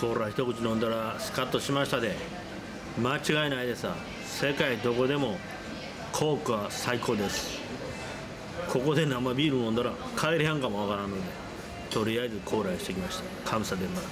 コーラ一口飲んだらスカッとしましたで。間違いないでさ世界どこでもコークは最高です。ここで生ビール飲んだら帰りはんかもわからんので。とりあえずコーラしてきました。감사でもなく。